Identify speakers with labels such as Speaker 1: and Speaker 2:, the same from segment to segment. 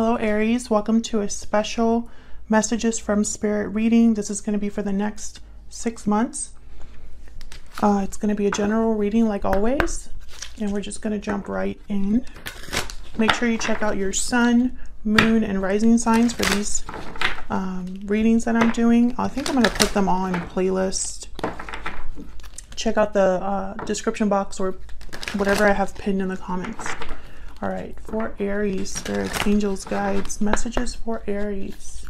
Speaker 1: Hello, Aries. Welcome to a special Messages from Spirit reading. This is going to be for the next six months. Uh, it's going to be a general reading, like always, and we're just going to jump right in. Make sure you check out your sun, moon, and rising signs for these um, readings that I'm doing. I think I'm going to put them all in a playlist. Check out the uh, description box or whatever I have pinned in the comments. All right, for Aries, Spirit, angels, guides, messages for Aries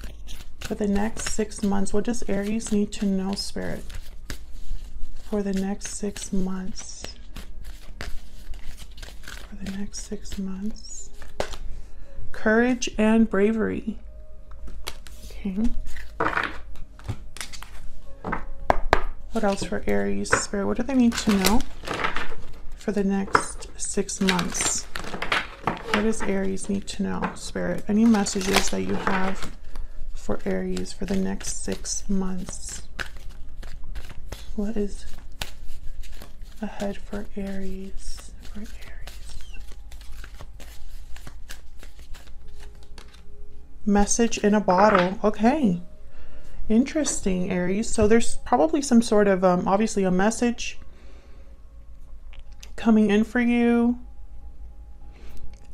Speaker 1: for the next six months. What does Aries need to know, Spirit, for the next six months? For the next six months. Courage and bravery. Okay. What else for Aries, Spirit? What do they need to know for the next six months? What does Aries need to know, Spirit? Any messages that you have for Aries for the next six months? What is ahead for Aries? For Aries. Message in a bottle. Okay. Interesting, Aries. So there's probably some sort of, um, obviously, a message coming in for you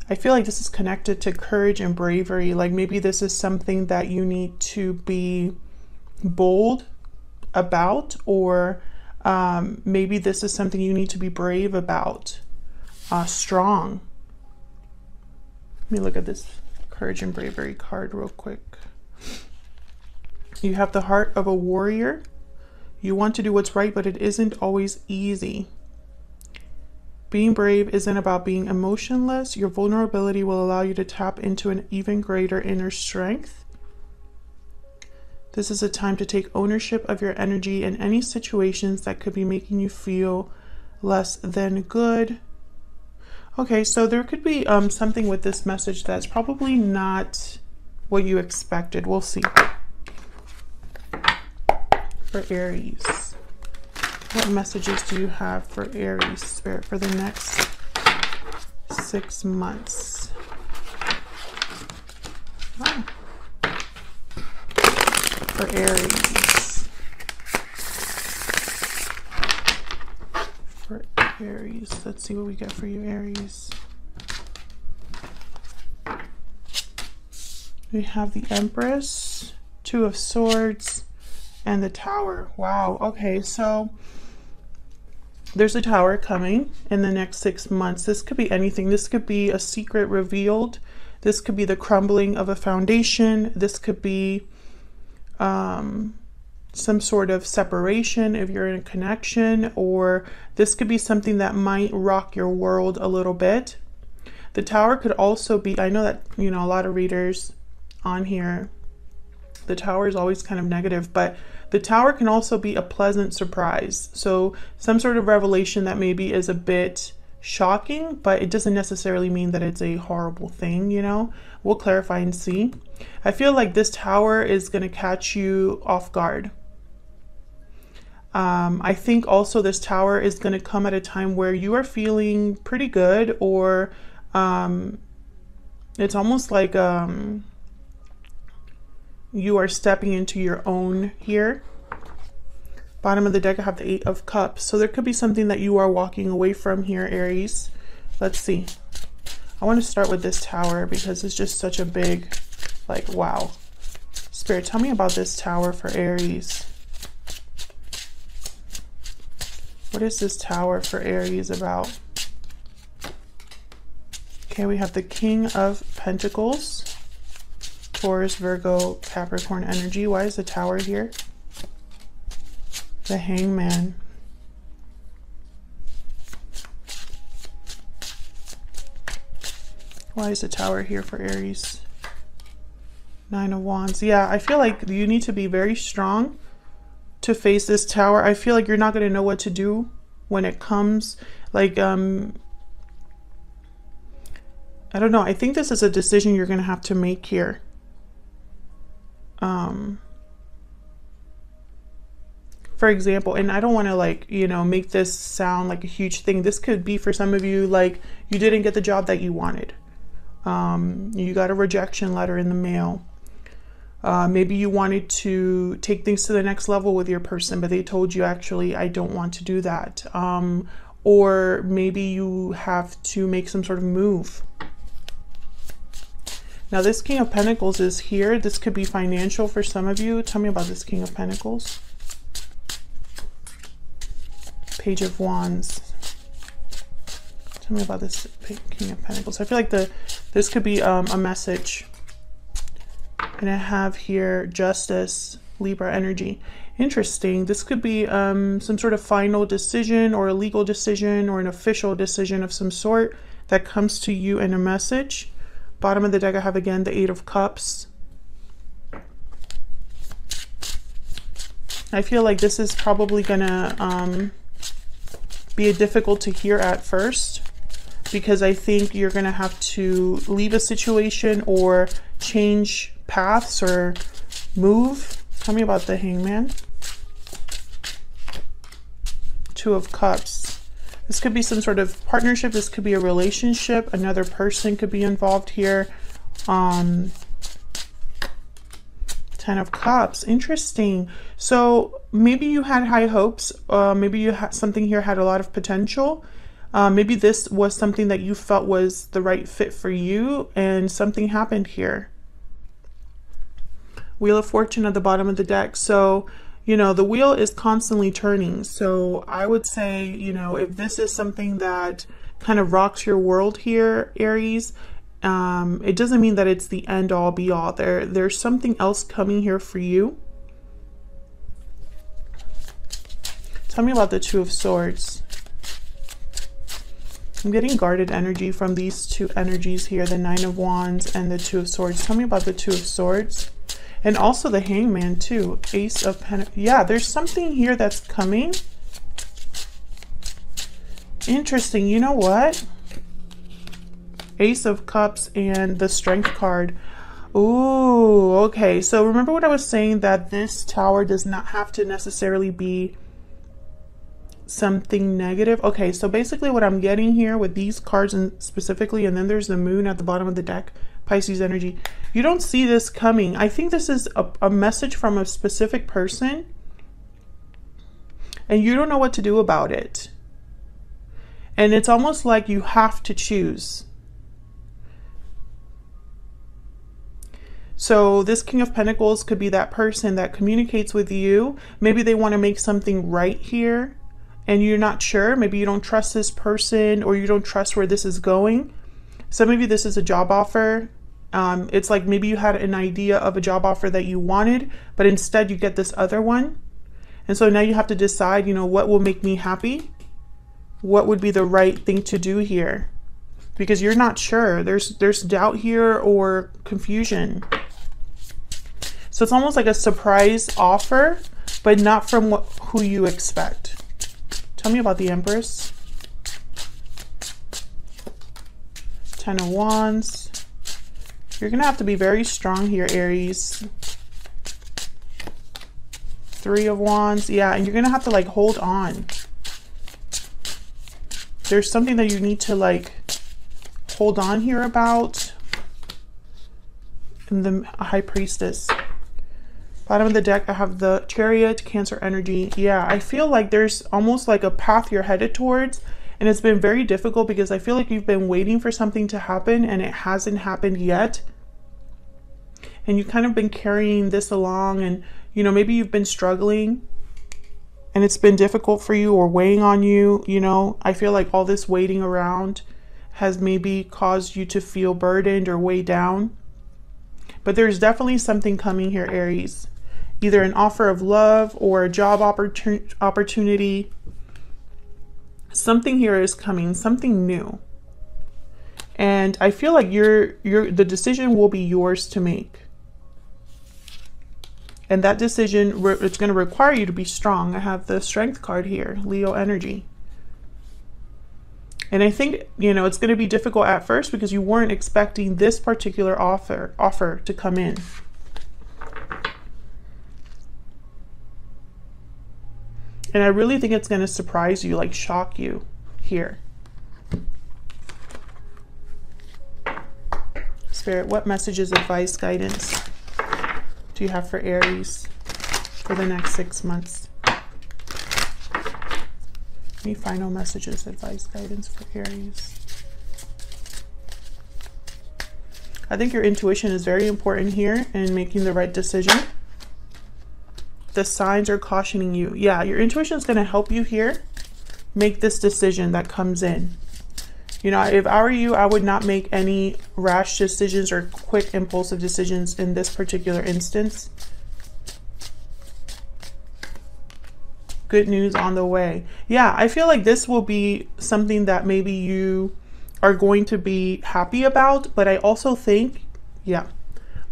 Speaker 1: I feel like this is connected to courage and bravery. Like maybe this is something that you need to be bold about, or um, maybe this is something you need to be brave about, uh, strong. Let me look at this courage and bravery card real quick. You have the heart of a warrior. You want to do what's right, but it isn't always easy. Being brave isn't about being emotionless. Your vulnerability will allow you to tap into an even greater inner strength. This is a time to take ownership of your energy in any situations that could be making you feel less than good. Okay, so there could be um, something with this message that's probably not what you expected. We'll see. For Aries. What messages do you have for Aries Spirit for the next six months? Oh. For Aries. For Aries. Let's see what we get for you, Aries. We have the Empress, Two of Swords, and the Tower. Wow. Okay, so there's a tower coming in the next six months. This could be anything. This could be a secret revealed. This could be the crumbling of a foundation. This could be um, some sort of separation if you're in a connection, or this could be something that might rock your world a little bit. The tower could also be, I know that, you know, a lot of readers on here, the tower is always kind of negative, but the tower can also be a pleasant surprise. So, some sort of revelation that maybe is a bit shocking, but it doesn't necessarily mean that it's a horrible thing, you know? We'll clarify and see. I feel like this tower is going to catch you off guard. Um, I think also this tower is going to come at a time where you are feeling pretty good, or um, it's almost like um, you are stepping into your own here. Bottom of the deck, I have the Eight of Cups. So there could be something that you are walking away from here, Aries. Let's see. I want to start with this tower because it's just such a big, like, wow. Spirit, tell me about this tower for Aries. What is this tower for Aries about? Okay, we have the King of Pentacles. Taurus, Virgo, Capricorn energy. Why is the tower here? The hangman. Why is the tower here for Aries? Nine of Wands. Yeah, I feel like you need to be very strong to face this tower. I feel like you're not going to know what to do when it comes. Like, um, I don't know. I think this is a decision you're going to have to make here um for example and i don't want to like you know make this sound like a huge thing this could be for some of you like you didn't get the job that you wanted Um, you got a rejection letter in the mail. Uh, maybe you wanted to take things to the next level with your person, but they told you actually, I don't want to do that. Um, or maybe you have to make some sort of move. Now, this King of Pentacles is here. This could be financial for some of you. Tell me about this King of Pentacles. Page of Wands. Tell me about this King of Pentacles. I feel like the this could be um, a message. And I have here Justice, Libra energy. Interesting. This could be um, some sort of final decision or a legal decision or an official decision of some sort that comes to you in a message. Bottom of the deck, I have again the Eight of Cups. I feel like this is probably going to um, be difficult to hear at first because I think you're going to have to leave a situation or change paths or move. Tell me about the hangman. Two of Cups. This could be some sort of partnership. This could be a relationship. Another person could be involved here. Um, Ten of Cups. Interesting. So maybe you had high hopes. Uh, maybe you had something here had a lot of potential. Uh, maybe this was something that you felt was the right fit for you and something happened here. Wheel of Fortune at the bottom of the deck. So, you know, the wheel is constantly turning. So I would say, you know, if this is something that kind of rocks your world here, Aries, um, it doesn't mean that it's the end all be all. There, there's something else coming here for you. Tell me about the Two of Swords. I'm getting guarded energy from these two energies here, the Nine of Wands and the Two of Swords. Tell me about the Two of Swords. And also the Hangman too. Ace of Pentacles. Yeah, there's something here that's coming. Interesting. You know what? Ace of Cups and the Strength card. Ooh, okay. So remember what I was saying that this tower does not have to necessarily be something negative. Okay, so basically what I'm getting here with these cards and specifically, and then there's the moon at the bottom of the deck, Pisces energy. You don't see this coming. I think this is a, a message from a specific person and you don't know what to do about it. And it's almost like you have to choose. So this King of Pentacles could be that person that communicates with you. Maybe they want to make something right here and you're not sure. Maybe you don't trust this person or you don't trust where this is going. So maybe this is a job offer. Um, it's like maybe you had an idea of a job offer that you wanted, but instead you get this other one. And so now you have to decide, you know, what will make me happy? What would be the right thing to do here? Because you're not sure. There's there's doubt here or confusion. So it's almost like a surprise offer, but not from what, who you expect. Tell me about the Empress. Ten of Wands. You're going to have to be very strong here, Aries. Three of Wands. Yeah, and you're going to have to, like, hold on. There's something that you need to, like, hold on here about. And the High Priestess. Bottom of the deck, I have the Chariot, Cancer energy. Yeah, I feel like there's almost like a path you're headed towards. And it's been very difficult because I feel like you've been waiting for something to happen and it hasn't happened yet. And you've kind of been carrying this along and, you know, maybe you've been struggling and it's been difficult for you or weighing on you. You know, I feel like all this waiting around has maybe caused you to feel burdened or weighed down. But there's definitely something coming here, Aries either an offer of love or a job opportun opportunity. Something here is coming, something new. And I feel like you're, the decision will be yours to make. And that decision, it's going to require you to be strong. I have the strength card here, Leo energy. And I think, you know, it's going to be difficult at first because you weren't expecting this particular offer offer to come in. And I really think it's going to surprise you, like shock you here. Spirit, what messages, advice, guidance do you have for Aries for the next six months? Any final messages, advice, guidance for Aries? I think your intuition is very important here in making the right decision. The signs are cautioning you. Yeah, your intuition is going to help you here make this decision that comes in. You know, if I were you, I would not make any rash decisions or quick impulsive decisions in this particular instance. Good news on the way. Yeah, I feel like this will be something that maybe you are going to be happy about, but I also think, yeah,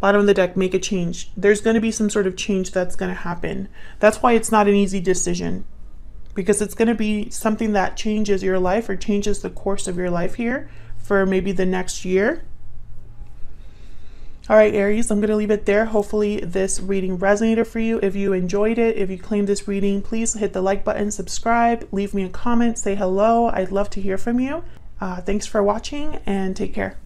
Speaker 1: bottom of the deck, make a change. There's going to be some sort of change that's going to happen. That's why it's not an easy decision because it's going to be something that changes your life or changes the course of your life here for maybe the next year. All right, Aries, I'm going to leave it there. Hopefully, this reading resonated for you. If you enjoyed it, if you claimed this reading, please hit the like button, subscribe, leave me a comment, say hello. I'd love to hear from you. Uh, thanks for watching and take care.